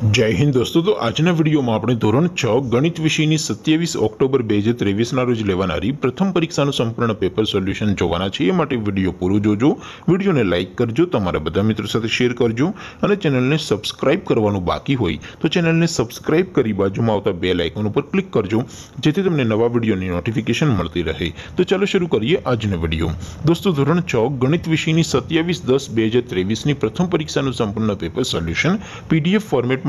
જય હિન્દ દોસ્તો, તો આજના વિડીયોમાં આપણે ધોરણ છ ગણિત વિષયની સત્યાવીસ ઓક્ટોબર બે હજાર ત્રેવીસના રોજ લેવાનારી પ્રથમ પરીક્ષાનું સંપૂર્ણ પેપર સોલ્યુશન જોવાના છે એ માટે વીડિયો પૂરું જોજો. વિડીયોને લાઇક કરજો, તમારા બધા મિત્રો સાથે શેર કરજો અને ચેનલને સબસ્ક્રાઇબ કરવાનું બાકી હોય તો ચેનલને સબસ્ક્રાઇબ કરી બાજુમાં આવતા બે લાઇકન ઉપર ક્લિક કરજો, જેથી તમને નવા વિડીયોની નોટિફિકેશન મળતી રહે. તો ચાલો શરૂ કરીએ આજનો વીડિયો. દોસ્તો, ધોરણ છ ગણિત વિષયની સત્યાવીસ દસ બે હજાર ત્રેવીસની પ્રથમ પરીક્ષાનું સંપૂર્ણ પેપર સોલ્યુશન પીડીએફ ફોર્મેટમાં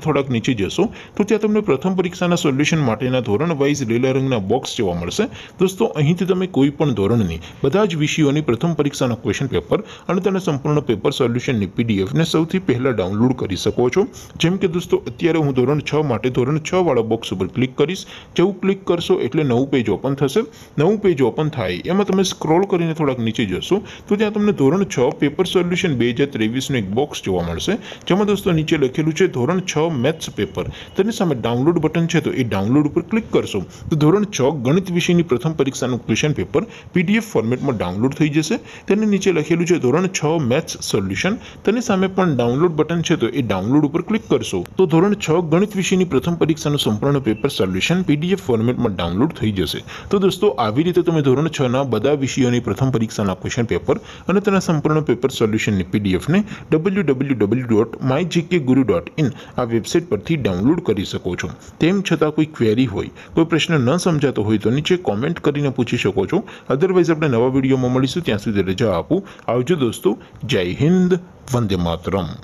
થોડાક નીચે જશો, તો ત્યાં તમને પ્રથમ પરીક્ષાના સોલ્યુશન માટેના ધોરણ વાઇઝ લીલા રંગના બોક્સ જોવા મળશે. દોસ્તો, અહીંથી તમે કોઈ પણ ધોરણની બધા જ વિષયોની પ્રથમ પરીક્ષાના ક્વેશ્ચન પેપર અને તેના સંપૂર્ણ પેપર સોલ્યુશનની પીડીએફને સૌથી પહેલાં ડાઉનલોડ કરી શકો છો. જેમ કે દોસ્તો, અત્યારે હું ધોરણ છ માટે ધોરણ છ વાળા બોક્સ ઉપર ક્લિક કરીશ. જેવું ક્લિક કરશો એટલે નવું પેજ ઓપન થશે. નવું પેજ ઓપન થાય, એમાં તમે સ્ક્રોલ કરીને થોડાક નીચે જશો, તો ત્યાં તમને ધોરણ છ પેપર સોલ્યુશન બે હજાર ત્રેવીસનું એક બોક્સ જોવા મળશે. જેમાં દોસ્તો નીચે લખેલું છે, ધોરણ છ મેથ્સ પેપર. તેની સામે ડાઉનલોડ બટન છે, તો એ ડાઉનલોડ ઉપર ક્લિક કરશો. તો ધોરણ છ ગણિત વિષયની પ્રથમ પરીક્ષાનું ક્વેશ્ચન પેપર પીડીએફ ફોર્મેટમાં ડાઉનલોડ થઈ જશે. તેની નીચે લખેલું છે, ધોરણ છ મેથ્સ સોલ્યુશન. તેની સામે પણ ડાઉનલોડ બટન છે, તો એ ડાઉનલોડ ઉપર ક્લિક કરશો. તો ધોરણ છ ગણિત વિષયની પ્રથમ પરીક્ષાનું સંપૂર્ણ પેપર સોલ્યુશન પીડીએફ ફોર્મેટમાં ડાઉનલોડ થઈ જશે. તો દોસ્તો, આવી રીતે તમે ધોરણ છ ના બધા વિષયોની પ્રથમ પરીક્ષાના ક્વેશ્ચન પેપર અને તેના સંપૂર્ણ પેપર સોલ્યુશનની પીડીએફને W W W dot my GK guru dot in આ વેબસાઇટ પરથી ડાઉનલોડ કરી શકો છો. તેમ છતાં કોઈ ક્વેરી હોય, કોઈ પ્રશ્ન ન સમજાતો હોય તો નીચે કોમેન્ટ કરીને પૂછી શકો છો. અદરવાઇઝ આપણે નવા વિડીયોમાં મળીશું. ત્યાં સુધી રજા આપું. આવજો દોસ્તો. જય હિન્દ. વંદે માતરમ.